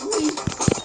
Please.